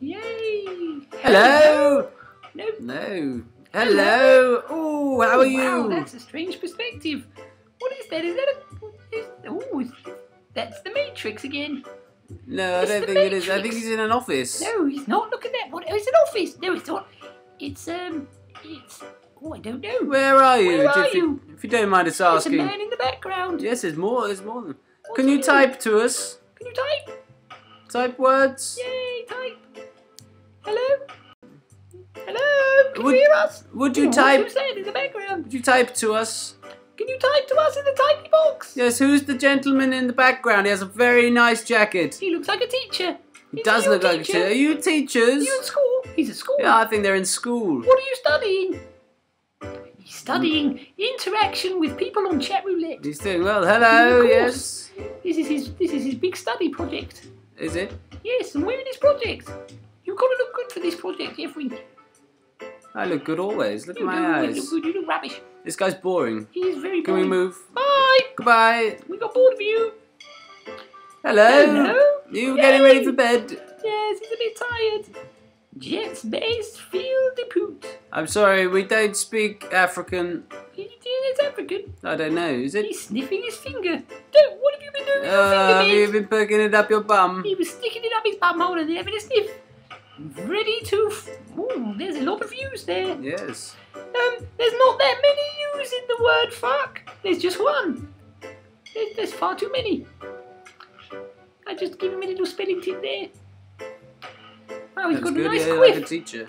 Yay! Hello. No. No. Hello. Oh, how are you? Wow, that's a strange perspective. What is that? Is that a? Is, oh, that's the Matrix again. No, I don't think it is. I think he's in an office. No, he's not. Look at that. What? Oh, it's an office. No, it's not. It's um. It's. Oh, I don't know. Where are you? Where are if you? If you don't mind us asking. There's a man in the background. Yes, there's more. There's more than. Can you type to us? Can you type? Type words. Yay! Type. Hello. Hello. Can Would- you hear us? Would Oh, you what's type? you saying in the background? Would you type to us? Can you type to us in the typey box? Yes. Who's the gentleman in the background? He has a very nice jacket. He looks like a teacher. He does look like a teacher? teacher. Are you Are teachers? you in school? He's at school. Yeah, I think they're in school. What are you studying? He's studying interaction with people on chat roulette. He's doing well. Hello. Yes. This is his. This is his big study project. Is it? Yes, and we're in his project. You've got to look good for this project, Jeffrey. I look good always. Look at my do. You eyes. look good. You look rubbish. This guy's boring. He's very. Can we move? Bye. Goodbye. We got bored of you. Hello. Hello. You getting ready for bed? Yes, he's a bit tired. Jets based field de poot. I'm sorry, we don't speak African. He is African. I don't know. Is it? He's sniffing his finger. Don't. What have you been doing with your Uh, finger, have you been poking it up your bum? He was sticking it up his bum hole and having a sniff. Ready to. Ooh, there's a lot of views there. Yes. Um, there's not that many U's in the word fuck. There's just one. There's, there's far too many. I just give him a little spelling tip there. Wow, he's That's got a nice yeah, like a quiff. teacher.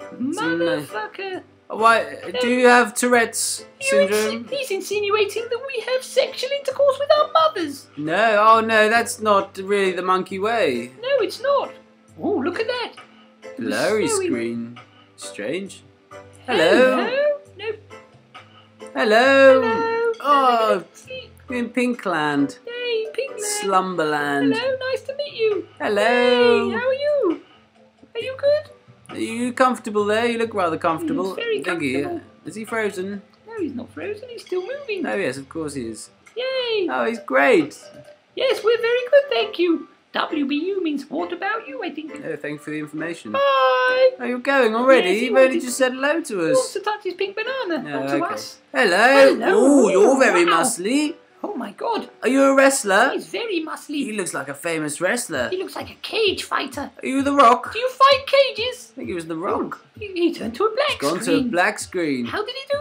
Motherfucker. Why? Do you have Tourette's syndrome? he's insinuating that we have sexual intercourse with our mothers. No. Oh no, that's not really the monkey way. No, it's not. Oh, look at that. Blurry So screen. Strange. Hello. Hello. No. Hello. Hello. Oh, we're in Pinkland. Hey, Pinkman. Slumberland. Hello, nice to meet you. Hello. Hey, how are you? Are you good? Are you comfortable there? You look rather comfortable. He's very comfortable. Is he frozen? No, he's not frozen. He's still moving. Oh yes, of course he is. Yay! Oh, he's great. Yes, we're very good, thank you. WBU means what about you, I think. Oh, thank you for the information. Bye! Oh, you're going already? Yes, You've only just said hello to He wants us. to touch his pink banana, No, not to okay. us. Hello. Hello. Oh, you're very Wow. muscly. Oh my god, Are you a wrestler? he's very muscly. He looks like a famous wrestler. He looks like a cage fighter. Are you The Rock? Do you fight cages? I think he was The Rock. He, he turned to a black Gone to a black screen. How did he do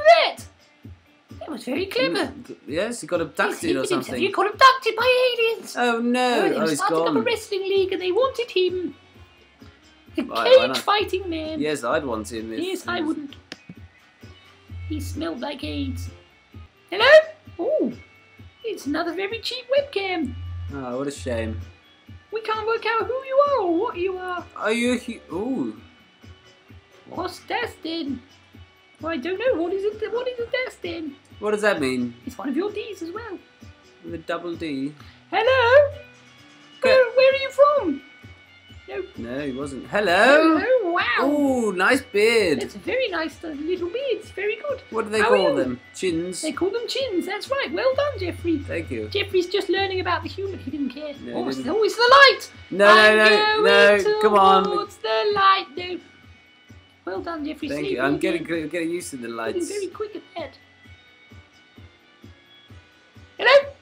was very clever. Yes, he got abducted or something. He got abducted by aliens. Oh Oh, no! Oh, were oh, he's starting up a wrestling league and they wanted him. Why- why cage fighting man. Yes, I'd want him. Yes, I wouldn't. He smelled like AIDS. Hello? Oh, it's another very cheap webcam. Oh, what a shame. We can't work out who you are or what you are. Are you? Hu- Ooh. What's then? Well, I don't know. What is it? What is that then? What does that mean? It's one of your D's as well. The double D? Hello? Where, where are you from? No. No, he wasn't. Hello. Hello? Wow. Oh, nice beard. It's a very nice little beard. It's very good. What do they How call them? Chins. They call them chins. That's right. Well done, Jeffrey. Thank you. Jeffrey's just learning about the human. He didn't care. No, oh, didn't. it's the light. No, I'm no, no, no. Come on. What's the light. No. Well done, Jeffrey. Thank Save you. I'm getting getting used to the Getting lights. very quick at that.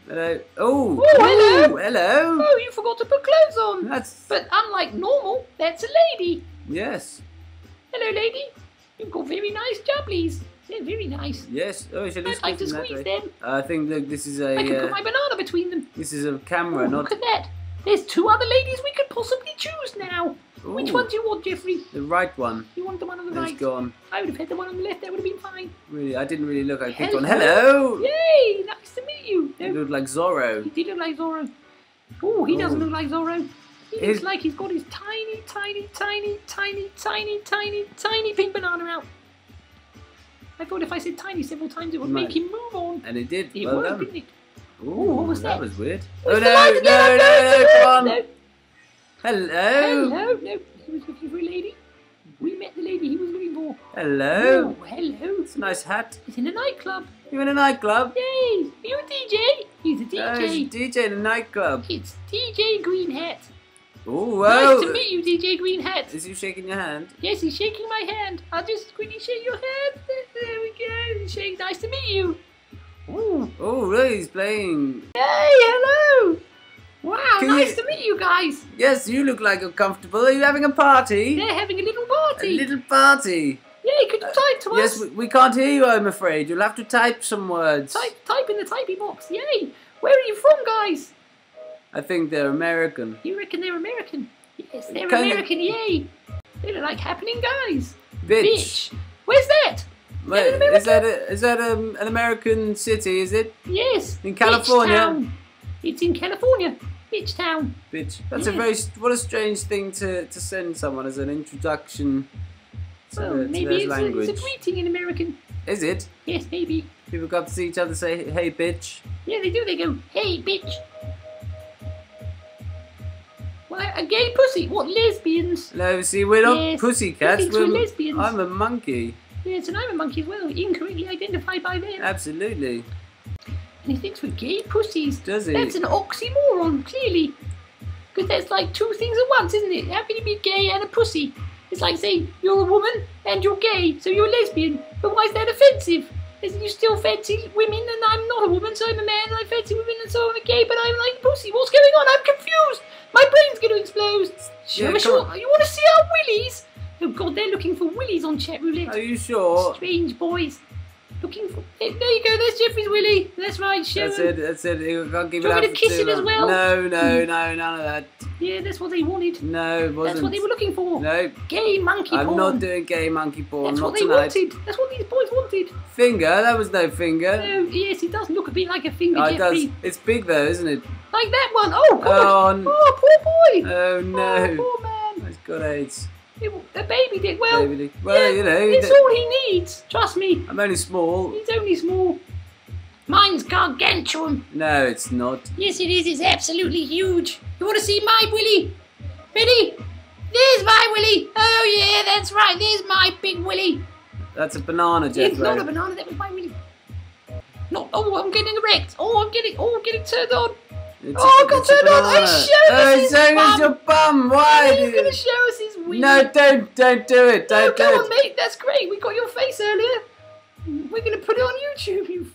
Hello. Oh. Oh, hello. Ooh, hello. Oh, you forgot to put clothes on. That's But unlike normal, that's a lady. yes, Hello, lady. You've got very nice jubblies. They're very nice. yes. Oh, should I I'd like to squeeze them that squeeze way? them. I think look, this is a I could uh, put my banana between them. this is a camera, not. look at that. There's two other ladies we could possibly choose now. Which Ooh, one do you want, Jeffrey? The right one. You want the one on the It's right? gone. I would have had the one on the left. That would have been fine. Really, I didn't really look. I picked Hello. one. Hello. Yay! Nice to meet you. You No, look like Zorro. he did look like Zorro. Oh, he doesn't Oh. look like Zorro. He His- looks like he's got his tiny, tiny, tiny, tiny, tiny, tiny, tiny pink banana out. I thought if I said tiny several times, it would Might- make him move on. And it did. It well done. didn't it? Ooh, what was that? That was weird. Where's oh no, no, no, no, come on. No. Hello. Hello, no, he was looking for a lady. We met the lady he was looking for. Hello. Oh, hello. It's a nice hat. He's in a nightclub. You in a nightclub? Yay! Are you a DJ? He's a Oh, DJ. he's a DJ in a nightclub. It's DJ Green Hat. Oh, wow. Nice to meet you, DJ Green Hat. Is he shaking your hand? Yes, he's shaking my hand. I'll just quickly shake your hand. There we go. Shaking. Nice to meet you. Ooh. Oh, look, he's playing. Hey, hello. Wow, Can nice you- to meet you guys. Yes, you look like you're comfortable. Are you having a party? They're having a little party. A party. little party. Yay, could you type to Yes, us? we, we can't hear you, I'm afraid. You'll have to type some words. Type, type in the typey box. Yay. Where are you from, guys? I think they're American. You reckon they're American? Yes, they're Can you- American. Yay. They look like happening guys. Bitch. Bitch. Where's that? Wait, is that, a, is that um, an American city, is it? Yes. In California? Bitchtown. It's in California. Bitch Town. Bitch. That's a very, what a strange thing to, to send someone as an introduction Well, the- to maybe it's a, it's a greeting in American. Is it? Yes, maybe. People come to see each other say, hey, bitch. Yeah, they do. They go, hey, bitch. Why, a gay pussy? What, lesbians? No, see, we're not Yes, pussycats. he thinks we're We're, lesbians. I'm a monkey. Yes, and I'm a monkey as well, incorrectly identified by them. Absolutely. And he thinks we're gay pussies. Does he? That's an oxymoron, clearly. Because that's like two things at once, isn't it? How to be gay and a pussy? It's like saying you're a woman and you're gay, so you're a lesbian. But why is that offensive? Isn't you still fancy women and I'm not a woman, so I'm a man and I fancy women and so I'm a gay, but I'm like pussy. What's going on? I'm confused. My brain's going to explode. Yeah, come you want to see our willies? Oh god, they're looking for willies on chat roulette. Are you sure? Strange boys. Looking for. There you go. There's Jeffrey's Willy. That's right. Show That's him. it, that's it. Can't keep Do it up want to kiss him as well? No, no, hmm. no, none of that. Yeah, that's what they wanted. No, it wasn't. That's what they were looking for. No, Gay monkey I'm porn. not doing gay monkey porn. That's not what they tonight. wanted. That's what these boys wanted. Finger? That was no finger. Oh, yes, it does look a bit like a finger, Oh, it Jeffrey. does. It's big though, isn't it? Like that one. Oh, God. Oh, Oh, poor boy. Oh Oh, no. poor man. He's got AIDS. It, the baby did well. Baby. Well, yeah, you know, it's all he needs. Trust me. I'm only small. He's only small. Mine's gargantuan. No, it's not. Yes, it is. It's absolutely huge. You want to see my Willy? Ready? There's my Willy. Oh, yeah, that's right. There's my big Willy. That's a banana, Jeff. It's not a banana. That was my Willy. No. Oh, I'm getting erect. Oh, I'm getting. Oh, I'm getting turned on. It's Oh, God, turn on. Oh, show us his show us your bum. Why? Did going to show us his Willy? No, don't, don't do it. No, Don't come do on, it. mate. That's great. We got your face earlier. We're going to put it on YouTube, you